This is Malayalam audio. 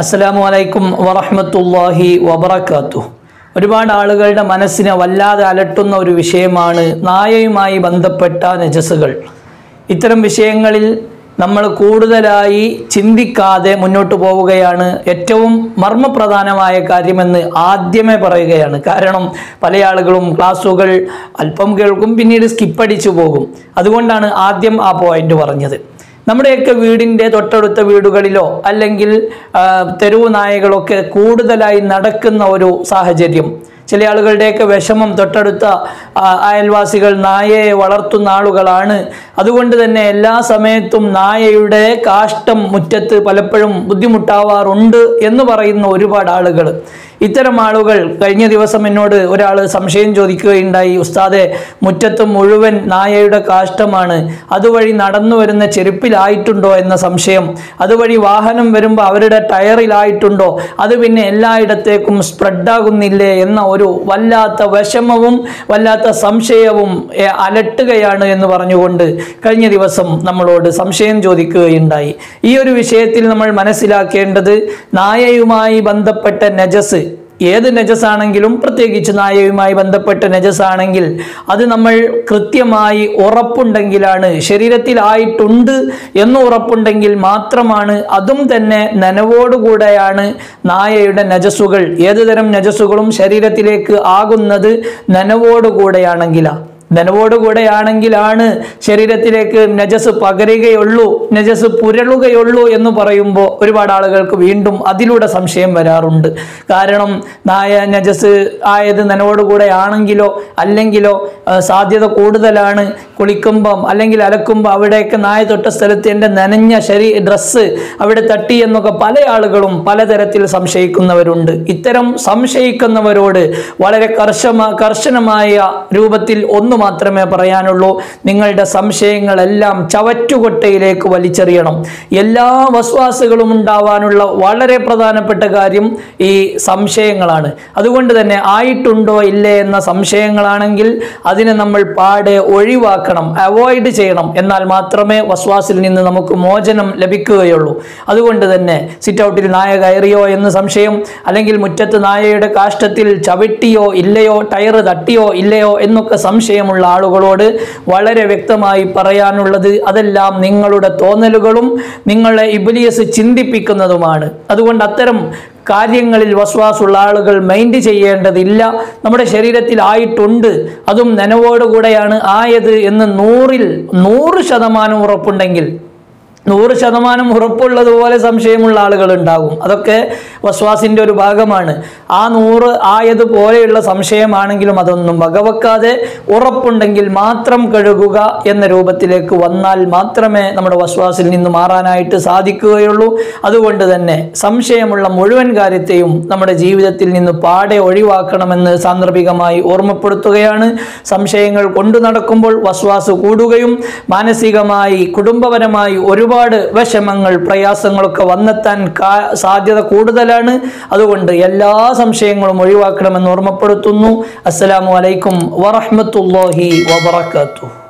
അസ്സലാമു വലൈക്കും വറഹമത്തല്ലാഹി വബറകാത്തു ഒരുപാട് ആളുകളുടെ മനസ്സിനെ വല്ലാതെ അലട്ടുന്ന ഒരു വിഷയമാണ് നായയുമായി ബന്ധപ്പെട്ട നജസുകൾ. ഇത്തരം വിഷയങ്ങളിൽ നമ്മൾ കൂടുതലായി ചിന്തിക്കാതെ മുന്നോട്ട് പോവുകയാണ്. ഏറ്റവും മർമ്മപ്രധാനമായ കാര്യമെന്ന് ആദ്യമേ പറയുകയാണ്. കാരണം പല ആളുകളും ക്ലാസ്സുകൾ അല്പം കേൾക്കും പിന്നീട് സ്കിപ്പടിച്ചു പോകും. അതുകൊണ്ടാണ് ആദ്യം ആ പോയിന്റ് പറഞ്ഞത്. നമ്മുടെയൊക്കെ വീടിന്റെ തൊട്ടടുത്ത വീടുകളിലോ അല്ലെങ്കിൽ തെരുവു നായകളൊക്കെ കൂടുതലായി നടക്കുന്ന ഒരു സാഹചര്യം. ചില ആളുകളുടെയൊക്കെ വിഷമം തൊട്ടടുത്ത അയൽവാസികൾ നായയെ വളർത്തുന്ന ആളുകളാണ്. അതുകൊണ്ട് തന്നെ എല്ലാ സമയത്തും നായയുടെ കാഷ്ടം മുറ്റത്ത് പലപ്പോഴും ബുദ്ധിമുട്ടാവാറുണ്ട് എന്ന് പറയുന്ന ഒരുപാട് ആളുകൾ ഇത്തരം ആളുകൾ കഴിഞ്ഞ ദിവസം എന്നോട് ഒരാൾ സംശയം ചോദിക്കുകയുണ്ടായി ഉസ്താദെ മുറ്റത്ത് മുഴുവൻ നായയുടെ കാഷ്ടമാണ്. അതുവഴി നടന്നു വരുന്ന ചെരുപ്പിലായിട്ടുണ്ടോ? എന്ന സംശയം. അതുവഴി വാഹനം വരുമ്പോൾ അവരുടെ ടയറിലായിട്ടുണ്ടോ? അത് പിന്നെ എല്ലായിടത്തേക്കും സ്പ്രെഡാകുന്നില്ലേ എന്ന ഒരു വല്ലാത്ത വിഷമവും വല്ലാത്ത സംശയവും അലട്ടുകയാണ് എന്ന് പറഞ്ഞുകൊണ്ട് കഴിഞ്ഞ ദിവസം നമ്മളോട് സംശയം ചോദിക്കുകയുണ്ടായി. ഈ ഒരു വിഷയത്തിൽ നമ്മൾ മനസ്സിലാക്കേണ്ടത് നായയുമായി ബന്ധപ്പെട്ട നജസ് ഏത് നജസാണെങ്കിലും പ്രത്യേകിച്ച് നായയുമായി ബന്ധപ്പെട്ട നജസാണെങ്കിൽ അത് നമ്മൾ കൃത്യമായി ഉറപ്പുണ്ടെങ്കിലാണ് ശരീരത്തിലായിട്ടുണ്ട് എന്ന് ഉറപ്പുണ്ടെങ്കിൽ മാത്രമാണ് അതും തന്നെ നനവോടുകൂടെയാണ് നായയുടെ നജസ്സുകൾ. ഏതുതരം നജസ്സുകളും ശരീരത്തിലേക്ക് ആകുന്നത് നനവോടുകൂടെയാണെങ്കിലാ. നനവോടുകൂടെയാണെങ്കിലാണ് ശരീരത്തിലേക്ക് നജസ് പകരുകയുള്ളൂ നജസ് പുരളുകയുള്ളൂ എന്ന് പറയുമ്പോൾ ഒരുപാട് ആളുകൾക്ക് വീണ്ടും അതിലൂടെ സംശയം വരാറുണ്ട്. കാരണം നായ നജസ് ആയത് നനവോടുകൂടെ ആണെങ്കിലോ അല്ലെങ്കിലോ സാധ്യത കൂടുതലാണ്. കുളിക്കുമ്പം അല്ലെങ്കിൽ അലക്കുമ്പോൾ അവിടെയൊക്കെ നായ തൊട്ട സ്ഥലത്ത് എന്റെ നനഞ്ഞ ശരീ ഡ്രസ്സ് അവിടെ തട്ടി എന്നൊക്കെ പല ആളുകളും പലതരത്തിൽ സംശയിക്കുന്നവരുണ്ട്. ഇത്തരം സംശയിക്കുന്നവരോട് വളരെ കർശമ കർശനമായ രൂപത്തിൽ ഒന്ന് മാത്രമേ പറയാനുള്ളൂ. നിങ്ങളുടെ സംശയങ്ങളെല്ലാം ചവറ്റുകൊട്ടയിലേക്ക് വലിച്ചെറിയണം. എല്ലാ വസ്വാസുകളും ഉണ്ടാവാനുള്ള വളരെ പ്രധാനപ്പെട്ട കാര്യം ഈ സംശയങ്ങളാണ്. അതുകൊണ്ട് തന്നെ ആയിട്ടുണ്ടോ ഇല്ലേ എന്ന സംശയങ്ങളാണെങ്കിൽ അതിനെ നമ്മൾ പാടെ ഒഴിവാക്കണം അവോയ്ഡ് ചെയ്യണം എന്നാൽ മാത്രമേ വസ്വാസിൽ നിന്ന് നമുക്ക് മോചനം ലഭിക്കുകയുള്ളൂ. അതുകൊണ്ട് തന്നെ സിറ്റ് ഔട്ടിൽ നായ കയറിയോ എന്ന് സംശയം അല്ലെങ്കിൽ മുറ്റത്ത് നായയുടെ കാഷ്ടത്തിൽ ചവിട്ടിയോ ഇല്ലയോ ടയർ തട്ടിയോ ഇല്ലയോ എന്നൊക്കെ സംശയമുള്ള ആളുകളോട് വളരെ വ്യക്തമായി പറയാനുള്ളത് അതെല്ലാം നിങ്ങളുടെ തോന്നലുകളും നിങ്ങളെ ഇബിലിയസ് ചിന്തിപ്പിക്കുന്നതുമാണ്. അതുകൊണ്ട് അത്തരം കാര്യങ്ങളിൽ വസ്വാസുള്ള ആളുകൾ മൈൻഡ് ചെയ്യേണ്ടതില്ല. നമ്മുടെ ശരീരത്തിൽ ആയിട്ടുണ്ട്. അതും നനവോടുകൂടെയാണ് ആയത് എന്ന് നൂറിൽ നൂറ് ശതമാനം ഉറപ്പുണ്ടെങ്കിൽ നൂറ് ശതമാനം ഉറപ്പുള്ളതുപോലെ സംശയമുള്ള ആളുകൾ ഉണ്ടാകും അതൊക്കെ വസ്വാസിന്റെ ഒരു ഭാഗമാണ്. ആ നൂറ് ആയതുപോലെയുള്ള സംശയമാണെങ്കിലും അതൊന്നും വകവെക്കാതെ ഉറപ്പുണ്ടെങ്കിൽ മാത്രം കഴുകുക എന്ന രൂപത്തിലേക്ക് വന്നാൽ മാത്രമേ നമ്മുടെ വസ്വാസിൽ നിന്ന് മാറാനായിട്ട് സാധിക്കുകയുള്ളൂ. അതുകൊണ്ട് തന്നെ സംശയമുള്ള മുഴുവൻ കാര്യത്തെയും നമ്മുടെ ജീവിതത്തിൽ നിന്ന് പാടെ ഒഴിവാക്കണമെന്ന് സാന്ദർഭികമായി ഓർമ്മപ്പെടുത്തുകയാണ്. സംശയങ്ങൾ കൊണ്ടു നടക്കുമ്പോൾ വസ്വാസ് കൂടുകയും മാനസികമായി കുടുംബപരമായി ഒരുപാട് വിഷമങ്ങൾ പ്രയാസങ്ങളൊക്കെ വന്നെത്താൻ സാധ്യത കൂടുതലാണ്. അതുകൊണ്ട് എല്ലാ സംശയങ്ങളും ഒഴിവാക്കണമെന്ന് ഓർമ്മപ്പെടുത്തുന്നു. അസ്സലാമു അലൈക്കും വറഹ്മത്തുള്ളാഹി വബറകാതുഹു.